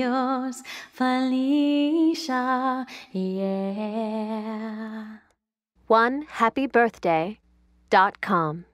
yours, Felicia. Yeah. One happy birthday dot com.